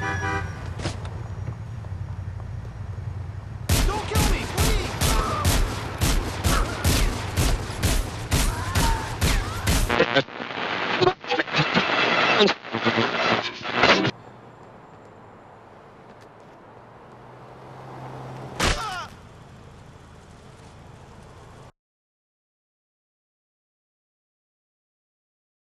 don't